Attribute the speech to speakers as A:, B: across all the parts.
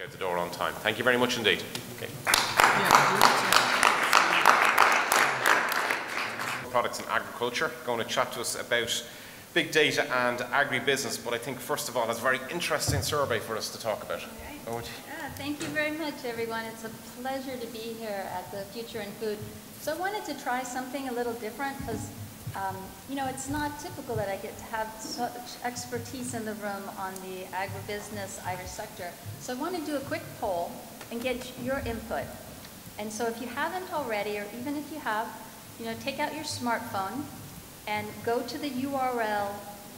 A: out the door on time. Thank you very much indeed. Okay. Products in agriculture, going to chat to us about big data and agribusiness, but I think first of all, it's a very interesting survey for us to talk about.
B: Yeah, thank you very much, everyone. It's a pleasure to be here at the Future in Food. So I wanted to try something a little different because um, you know, it's not typical that I get to have such expertise in the room on the agribusiness Irish sector. So I want to do a quick poll and get your input. And so if you haven't already, or even if you have, you know, take out your smartphone and go to the URL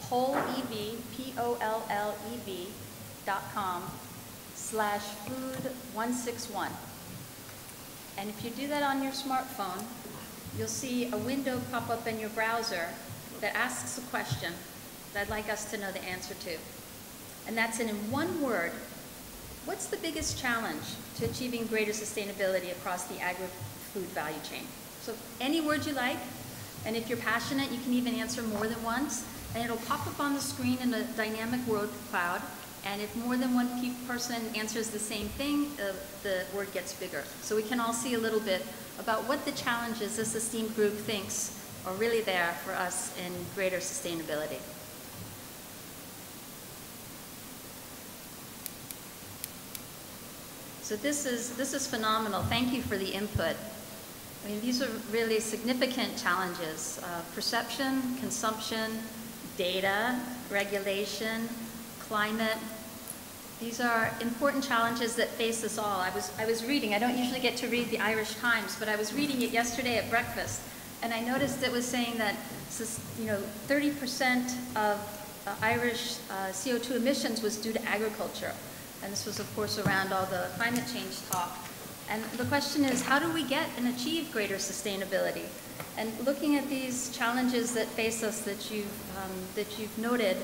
B: pollev, P-O-L-L-E-V dot com slash food 161. And if you do that on your smartphone, you'll see a window pop up in your browser that asks a question that I'd like us to know the answer to. And that's in one word, what's the biggest challenge to achieving greater sustainability across the agri-food value chain? So any word you like, and if you're passionate, you can even answer more than once, and it'll pop up on the screen in a dynamic word cloud, and if more than one person answers the same thing, uh, the word gets bigger. So we can all see a little bit about what the challenges this esteemed group thinks are really there for us in greater sustainability. So this is, this is phenomenal. Thank you for the input. I mean, these are really significant challenges. Uh, perception, consumption, data, regulation, climate, these are important challenges that face us all. I was, I was reading, I don't usually get to read the Irish Times, but I was reading it yesterday at breakfast, and I noticed it was saying that you know, 30% of uh, Irish uh, CO2 emissions was due to agriculture. And this was, of course, around all the climate change talk. And the question is, how do we get and achieve greater sustainability? And looking at these challenges that face us that you've, um, that you've noted,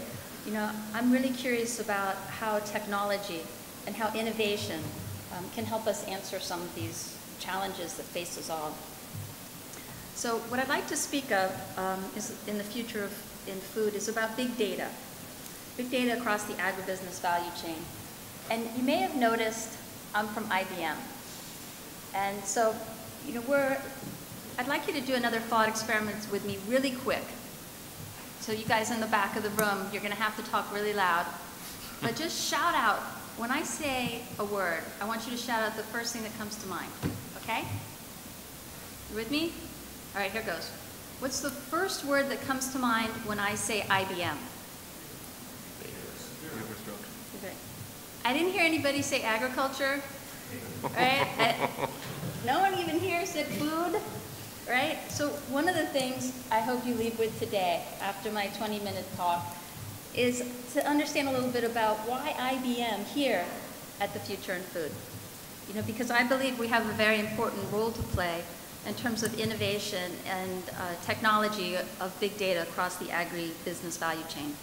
B: you know, I'm really curious about how technology and how innovation um, can help us answer some of these challenges that face us all. So what I'd like to speak of um, is in the future of in food is about big data. Big data across the agribusiness value chain. And you may have noticed I'm from IBM. And so, you know, we're, I'd like you to do another thought experiment with me really quick. So you guys in the back of the room, you're going to have to talk really loud. But just shout out. When I say a word, I want you to shout out the first thing that comes to mind. Okay? You with me? All right, here goes. What's the first word that comes to mind when I say IBM? I didn't hear anybody say agriculture. Right? I, no one even here said food right? So one of the things I hope you leave with today, after my 20-minute talk, is to understand a little bit about why IBM here at the Future in Food. You know, because I believe we have a very important role to play in terms of innovation and uh, technology of big data across the agri-business value chain.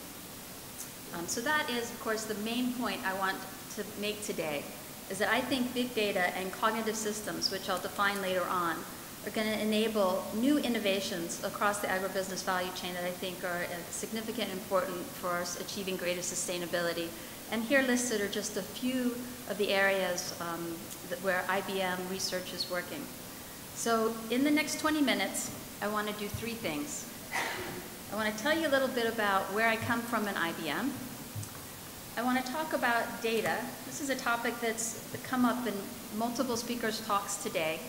B: Um, so that is, of course, the main point I want to make today, is that I think big data and cognitive systems, which I'll define later on, are going to enable new innovations across the agribusiness value chain that I think are uh, significant and important for us achieving greater sustainability. And here listed are just a few of the areas um, where IBM research is working. So in the next 20 minutes, I want to do three things. I want to tell you a little bit about where I come from in IBM. I want to talk about data. This is a topic that's come up in multiple speakers' talks today.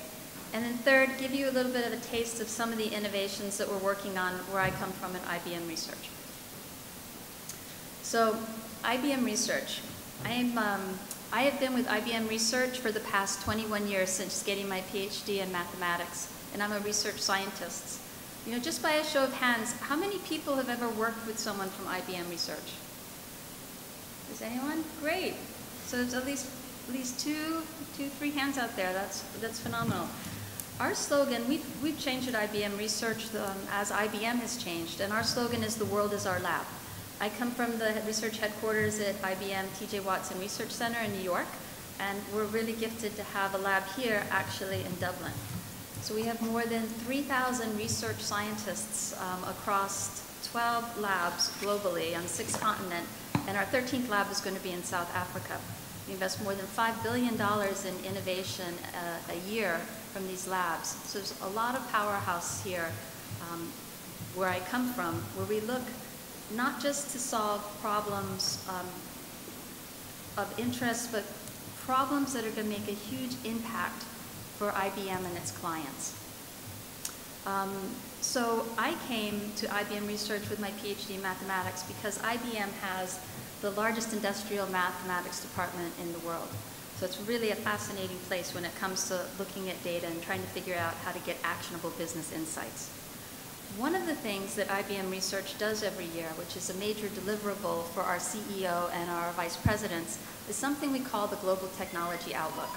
B: And then third, give you a little bit of a taste of some of the innovations that we're working on where I come from at IBM Research. So IBM Research. I, am, um, I have been with IBM Research for the past 21 years since getting my PhD in mathematics, and I'm a research scientist. You know, just by a show of hands, how many people have ever worked with someone from IBM Research? Is anyone? Great. So there's at least at least two, two, three hands out there. That's that's phenomenal. Our slogan, we've, we've changed at IBM Research um, as IBM has changed, and our slogan is the world is our lab. I come from the research headquarters at IBM TJ Watson Research Center in New York, and we're really gifted to have a lab here actually in Dublin. So we have more than 3,000 research scientists um, across 12 labs globally on six continents, and our 13th lab is going to be in South Africa. We invest more than $5 billion in innovation uh, a year from these labs. So there's a lot of powerhouse here um, where I come from, where we look not just to solve problems um, of interest, but problems that are going to make a huge impact for IBM and its clients. Um, so I came to IBM Research with my PhD in mathematics because IBM has the largest industrial mathematics department in the world. So it's really a fascinating place when it comes to looking at data and trying to figure out how to get actionable business insights. One of the things that IBM Research does every year, which is a major deliverable for our CEO and our vice presidents, is something we call the Global Technology Outlook.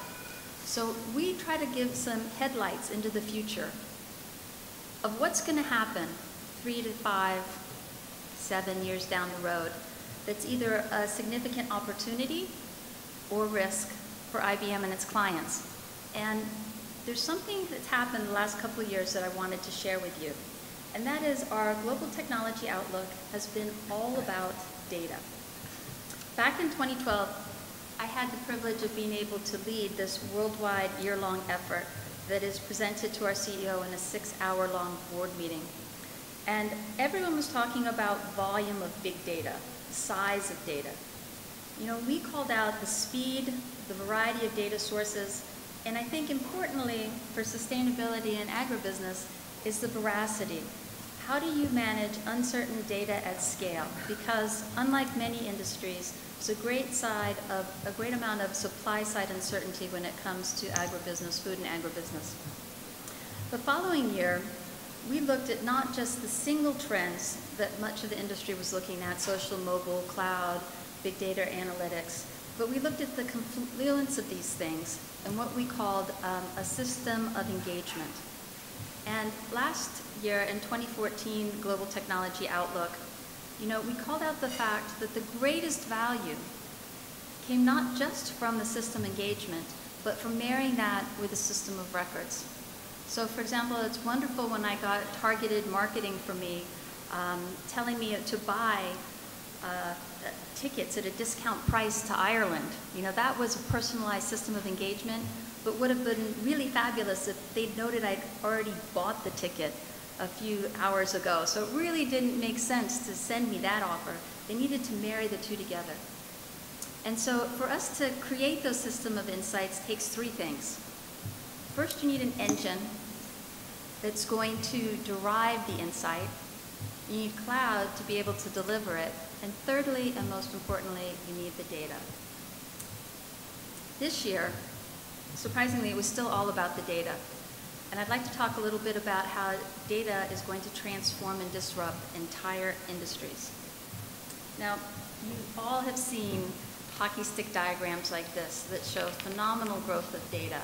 B: So we try to give some headlights into the future of what's going to happen three to five, seven years down the road that's either a significant opportunity or risk for IBM and its clients. And there's something that's happened the last couple of years that I wanted to share with you. And that is our global technology outlook has been all about data. Back in 2012, I had the privilege of being able to lead this worldwide year-long effort that is presented to our CEO in a six-hour-long board meeting. And everyone was talking about volume of big data, size of data. You know, we called out the speed, the variety of data sources, and I think importantly for sustainability and agribusiness is the veracity. How do you manage uncertain data at scale? Because unlike many industries, there's a great side of a great amount of supply side uncertainty when it comes to agribusiness, food and agribusiness. The following year, we looked at not just the single trends that much of the industry was looking at, social, mobile, cloud, big data analytics, but we looked at the confluence of these things and what we called um, a system of engagement. And last year in 2014 Global Technology Outlook, you know, we called out the fact that the greatest value came not just from the system engagement, but from marrying that with a system of records. So for example, it's wonderful when I got targeted marketing for me, um, telling me to buy uh, Uh, tickets at a discount price to Ireland. You know, that was a personalized system of engagement, but would have been really fabulous if they'd noted I'd already bought the ticket a few hours ago. So it really didn't make sense to send me that offer. They needed to marry the two together. And so for us to create those system of insights takes three things. First, you need an engine that's going to derive the insight. You need cloud to be able to deliver it. And thirdly, and most importantly, you need the data. This year, surprisingly, it was still all about the data. And I'd like to talk a little bit about how data is going to transform and disrupt entire industries. Now, you all have seen hockey stick diagrams like this that show phenomenal growth of data.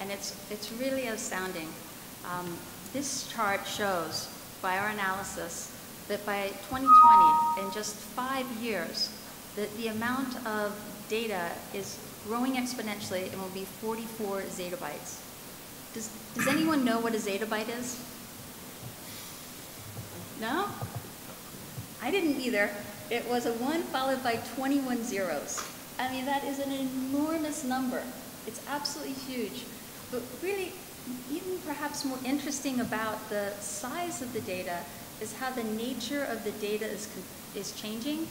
B: And it's, it's really astounding. Um, this chart shows, by our analysis, that by 2020, in just five years, that the amount of data is growing exponentially and will be 44 zettabytes. Does, does anyone know what a zettabyte is? No? I didn't either. It was a 1 followed by 21 zeros. I mean, that is an enormous number. It's absolutely huge. But really, even perhaps more interesting about the size of the data is how the nature of the data is, is changing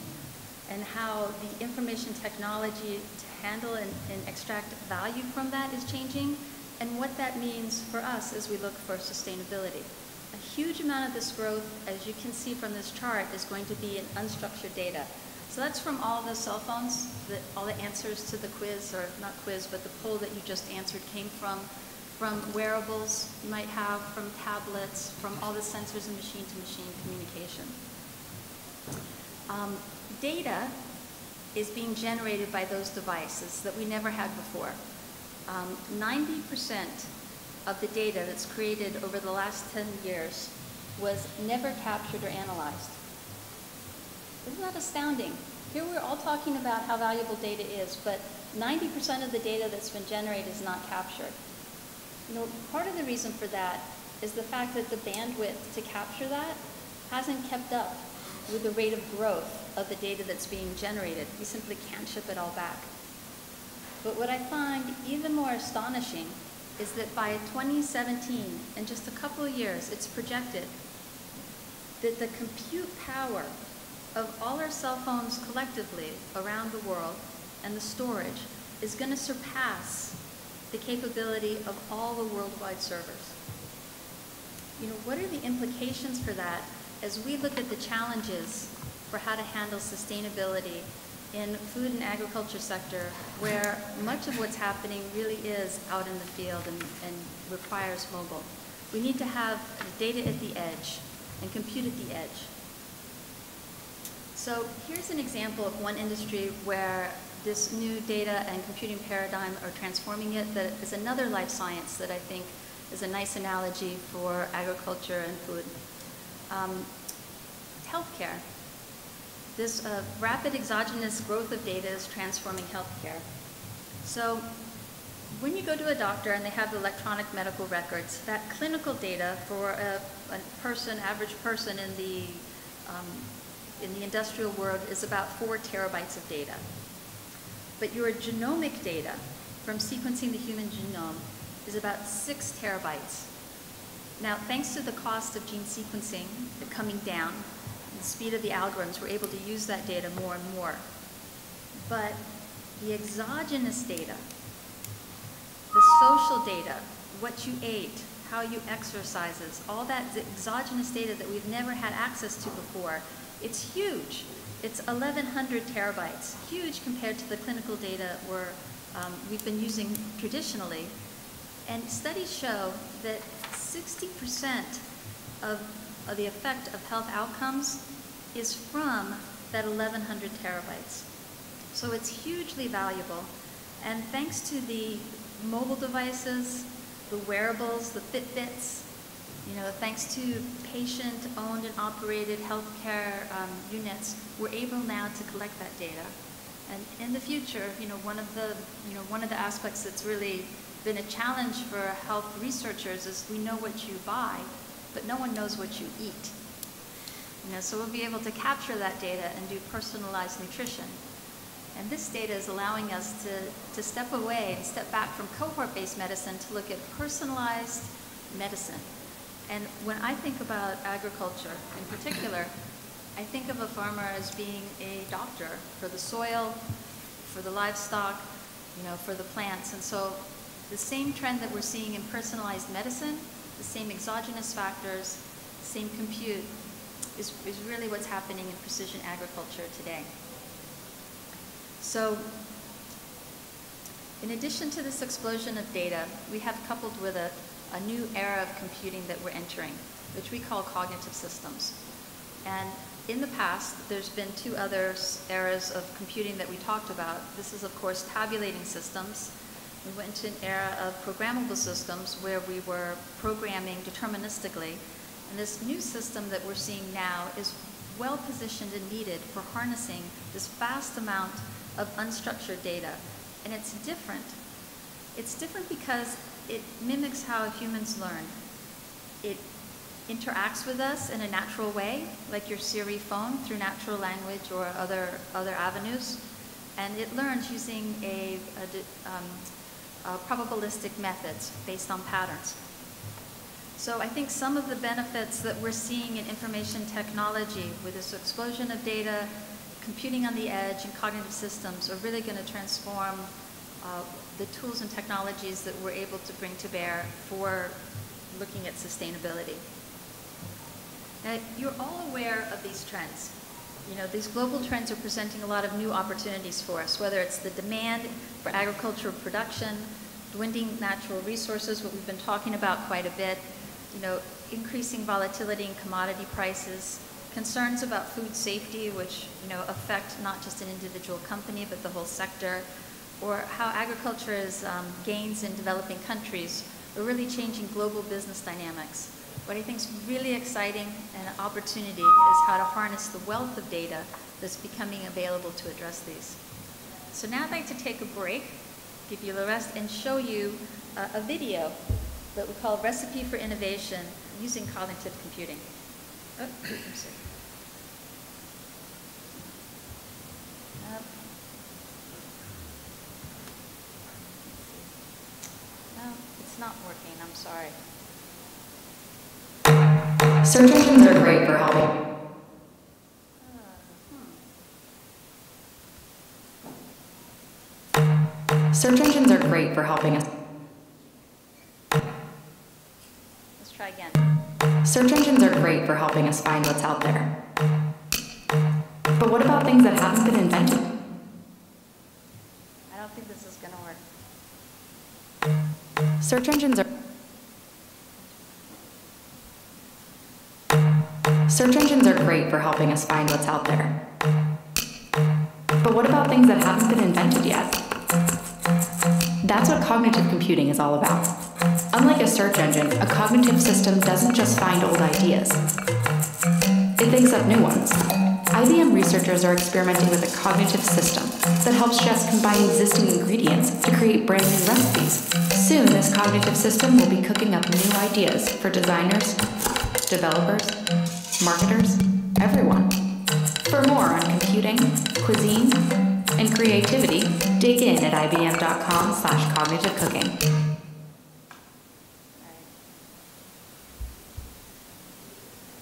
B: and how the information technology to handle and, and extract value from that is changing and what that means for us as we look for sustainability. A huge amount of this growth, as you can see from this chart, is going to be in unstructured data. So that's from all the cell phones, that all the answers to the quiz, or not quiz, but the poll that you just answered came from, from wearables you might have, from tablets, from all the sensors and machine-to-machine -machine communication. Um, data is being generated by those devices that we never had before. 90% um, of the data that's created over the last 10 years was never captured or analyzed. Isn't that astounding? Here we're all talking about how valuable data is, but 90% of the data that's been generated is not captured. Know, part of the reason for that is the fact that the bandwidth to capture that hasn't kept up with the rate of growth of the data that's being generated. We simply can't ship it all back. But what I find even more astonishing is that by 2017, in just a couple of years, it's projected that the compute power of all our cell phones collectively around the world and the storage is going to surpass the capability of all the worldwide servers. You know, what are the implications for that as we look at the challenges for how to handle sustainability in food and agriculture sector where much of what's happening really is out in the field and, and requires mobile. We need to have data at the edge and compute at the edge. So here's an example of one industry where this new data and computing paradigm are transforming it that is another life science that I think is a nice analogy for agriculture and food. Um, healthcare. This uh, rapid exogenous growth of data is transforming healthcare. So when you go to a doctor and they have electronic medical records, that clinical data for a, a person, average person in the, um, in the industrial world is about four terabytes of data. But your genomic data from sequencing the human genome is about six terabytes. Now, thanks to the cost of gene sequencing coming down, and the speed of the algorithms, we're able to use that data more and more. But the exogenous data, the social data, what you ate, how you exercises, all that exogenous data that we've never had access to before, it's huge. It's 1,100 terabytes, huge compared to the clinical data we're, um, we've been using traditionally. And studies show that 60% of of the effect of health outcomes is from that 1100 terabytes. So it's hugely valuable. And thanks to the mobile devices, the wearables, the Fitbits, you know, thanks to patient-owned and operated healthcare um, units, we're able now to collect that data. And in the future, you know, one of the, you know, one of the aspects that's really been a challenge for health researchers is we know what you buy, but no one knows what you eat. You know, so we'll be able to capture that data and do personalized nutrition. And this data is allowing us to, to step away and step back from cohort-based medicine to look at personalized medicine. And when I think about agriculture in particular, I think of a farmer as being a doctor for the soil, for the livestock, you know, for the plants. And so the same trend that we're seeing in personalized medicine the same exogenous factors, same compute, is, is really what's happening in precision agriculture today. So in addition to this explosion of data, we have coupled with a, a new era of computing that we're entering, which we call cognitive systems. And in the past, there's been two other eras of computing that we talked about. This is, of course, tabulating systems, we went to an era of programmable systems where we were programming deterministically. And this new system that we're seeing now is well positioned and needed for harnessing this vast amount of unstructured data. And it's different. It's different because it mimics how humans learn. It interacts with us in a natural way, like your Siri phone through natural language or other, other avenues. And it learns using a, a um, uh, probabilistic methods based on patterns. So I think some of the benefits that we're seeing in information technology with this explosion of data, computing on the edge, and cognitive systems are really going to transform uh, the tools and technologies that we're able to bring to bear for looking at sustainability. Now, you're all aware of these trends. You know, these global trends are presenting a lot of new opportunities for us, whether it's the demand for agricultural production, dwindling natural resources, what we've been talking about quite a bit, you know, increasing volatility in commodity prices, concerns about food safety, which, you know, affect not just an individual company, but the whole sector, or how agriculture's um, gains in developing countries are really changing global business dynamics. What I think is really exciting and an opportunity is how to harness the wealth of data that's becoming available to address these. So now I'd like to take a break, give you the rest, and show you uh, a video that we call Recipe for Innovation using cognitive computing. Oh, It's not working, I'm sorry.
C: Search engines are great for helping. Search engines are great for helping us.
B: Let's try again.
C: Search engines are great for helping us find what's out there. But what about things that haven't been invented?
B: I don't think this is going to work.
C: Search engines are Search engines are great for helping us find what's out there. But what about things that haven't been invented yet? That's what cognitive computing is all about. Unlike a search engine, a cognitive system doesn't just find old ideas. It thinks up new ones. IBM researchers are experimenting with a cognitive system that helps chefs combine existing ingredients to create brand new recipes. Soon, this cognitive system will be cooking up new ideas for designers, developers, marketers, everyone. For more on computing, cuisine, and creativity, dig in at ibm.com slash cognitive cooking.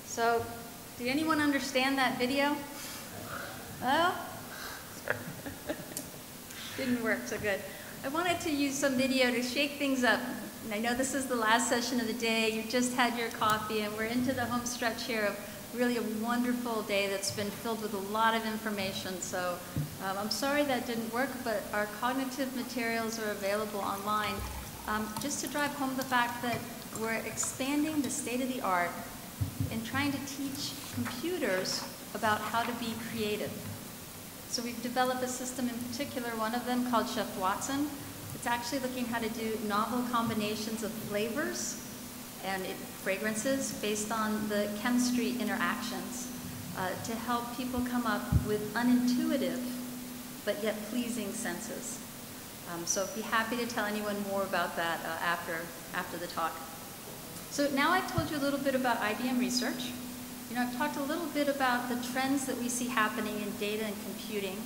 B: So, did anyone understand that video? Oh? Didn't work so good. I wanted to use some video to shake things up. And I know this is the last session of the day. You've just had your coffee, and we're into the home stretch here of really a wonderful day that's been filled with a lot of information. So um, I'm sorry that didn't work, but our cognitive materials are available online. Um, just to drive home the fact that we're expanding the state of the art in trying to teach computers about how to be creative. So we've developed a system in particular, one of them called Chef Watson. It's actually looking how to do novel combinations of flavors and it, fragrances based on the chemistry interactions uh, to help people come up with unintuitive but yet pleasing senses. Um, so I'd be happy to tell anyone more about that uh, after, after the talk. So now I've told you a little bit about IBM research. You know, I've talked a little bit about the trends that we see happening in data and computing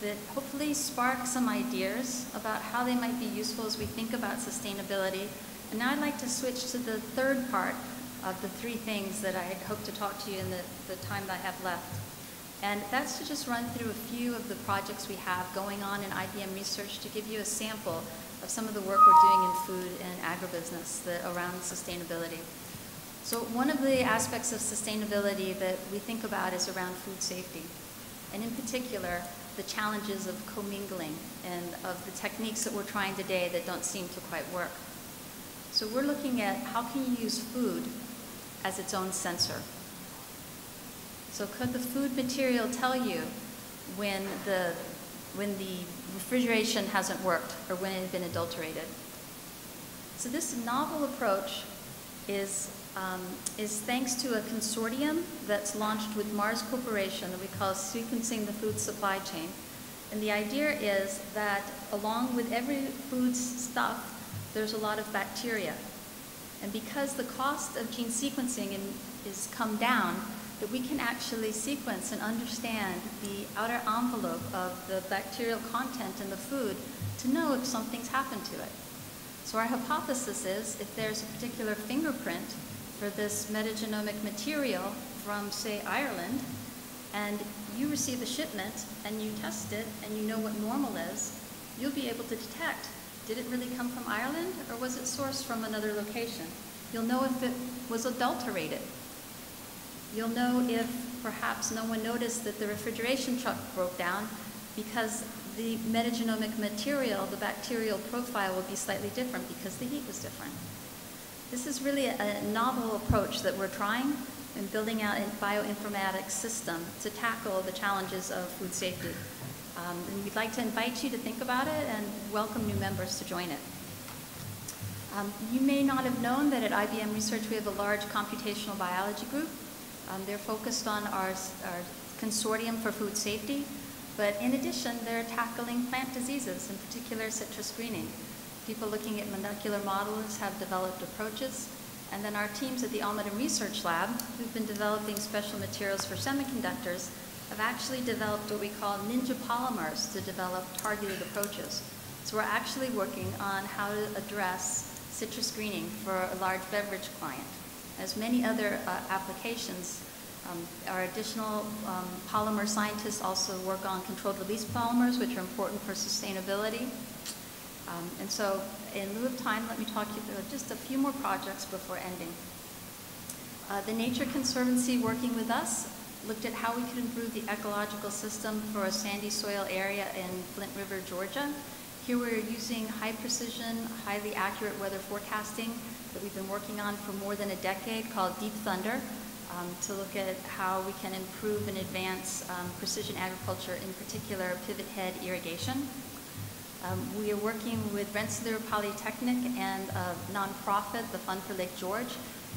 B: that hopefully spark some ideas about how they might be useful as we think about sustainability. And now I'd like to switch to the third part of the three things that I hope to talk to you in the, the time that I have left. And that's to just run through a few of the projects we have going on in IBM research to give you a sample of some of the work we're doing in food and agribusiness that, around sustainability. So one of the aspects of sustainability that we think about is around food safety. And in particular, the challenges of commingling and of the techniques that we're trying today that don't seem to quite work. So we're looking at how can you use food as its own sensor. So could the food material tell you when the, when the refrigeration hasn't worked or when it has been adulterated? So this novel approach is, um, is thanks to a consortium that's launched with Mars Corporation that we call Sequencing the Food Supply Chain. And the idea is that along with every food stuff, there's a lot of bacteria. And because the cost of gene sequencing in, is come down, that we can actually sequence and understand the outer envelope of the bacterial content in the food to know if something's happened to it. So our hypothesis is if there's a particular fingerprint for this metagenomic material from, say, Ireland, and you receive a shipment and you test it and you know what normal is, you'll be able to detect, did it really come from Ireland or was it sourced from another location? You'll know if it was adulterated. You'll know if perhaps no one noticed that the refrigeration truck broke down because the metagenomic material, the bacterial profile will be slightly different because the heat was different. This is really a, novel approach that we're trying in building out a bioinformatics system to tackle the challenges of food safety. Um, and we'd like to invite you to think about it and welcome new members to join it. Um, you may not have known that at IBM Research we have a large computational biology group. Um, they're focused on our, our consortium for food safety, but in addition, they're tackling plant diseases, in particular citrus greening. People looking at molecular models have developed approaches, and then our teams at the Almaden Research Lab, who've been developing special materials for semiconductors, have actually developed what we call ninja polymers to develop targeted approaches. So we're actually working on how to address citrus greening for a large beverage client. As many other uh, applications, um, our additional um, polymer scientists also work on controlled release polymers, which are important for sustainability. Um, and so, in lieu of time, let me talk you through just a few more projects before ending. Uh, the Nature Conservancy, working with us, looked at how we could improve the ecological system for a sandy soil area in Flint River, Georgia. Here we're using high precision, highly accurate weather forecasting that we've been working on for more than a decade called Deep Thunder um, to look at how we can improve and advance um, precision agriculture, in particular pivot head irrigation. Um, we are working with Rensselaer Polytechnic and a nonprofit, the Fund for Lake George.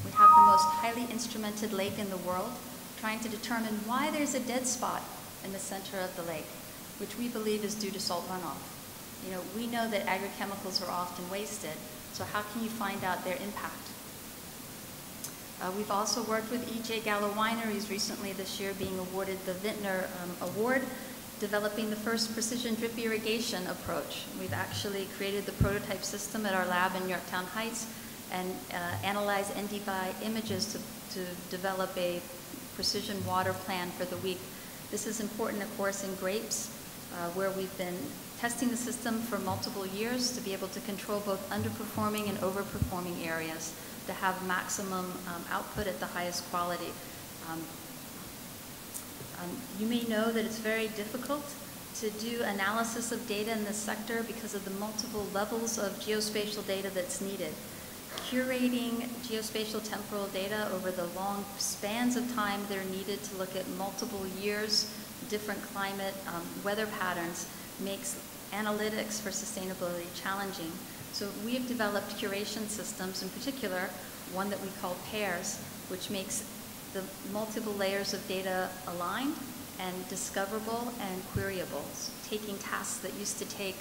B: We have the most highly instrumented lake in the world, trying to determine why there's a dead spot in the center of the lake, which we believe is due to salt runoff. You know, we know that agrochemicals are often wasted, so how can you find out their impact? Uh, we've also worked with E.J. Gallo Wineries recently this year being awarded the Vintner um, Award, developing the first precision drip irrigation approach. We've actually created the prototype system at our lab in Yorktown Heights and uh, analyzed NDVI images to, to develop a precision water plan for the week. This is important, of course, in grapes, uh, where we've been testing the system for multiple years to be able to control both underperforming and overperforming areas to have maximum um, output at the highest quality. Um, um, you may know that it's very difficult to do analysis of data in this sector because of the multiple levels of geospatial data that's needed. Curating geospatial temporal data over the long spans of time that are needed to look at multiple years, different climate, um, weather patterns, makes analytics for sustainability challenging. So we have developed curation systems, in particular, one that we call pairs, which makes the multiple layers of data aligned and discoverable and queryable, so taking tasks that used to take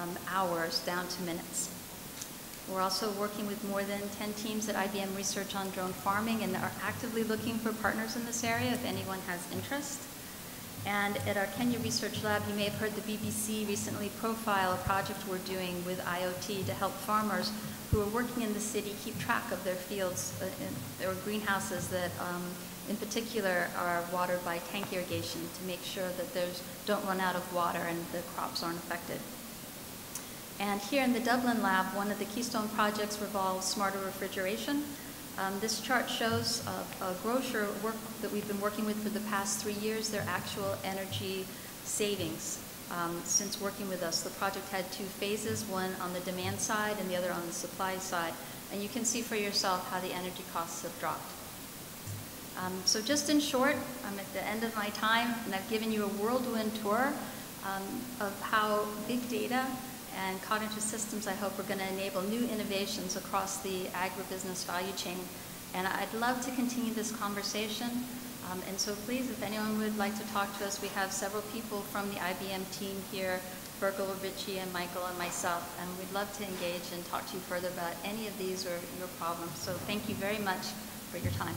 B: um, hours down to minutes. We're also working with more than 10 teams at IBM Research on drone farming and are actively looking for partners in this area if anyone has interest. And at our Kenya Research Lab, you may have heard the BBC recently profile a project we're doing with IoT to help farmers who are working in the city keep track of their fields uh, or greenhouses that um, in particular are watered by tank irrigation to make sure that they don't run out of water and the crops aren't affected. And here in the Dublin lab, one of the keystone projects revolves smarter refrigeration. Um, this chart shows a, a grocer work that we've been working with for the past three years, their actual energy savings um, since working with us. The project had two phases, one on the demand side and the other on the supply side. And you can see for yourself how the energy costs have dropped. Um, so just in short, I'm at the end of my time, and I've given you a whirlwind tour um, of how big data and cognitive systems, I hope, are going to enable new innovations across the agribusiness value chain. And I'd love to continue this conversation. Um, and so please, if anyone would like to talk to us, we have several people from the IBM team here, Virgil, Richie, and Michael, and myself, and we'd love to engage and talk to you further about any of these or your problems. So thank you very much for your time.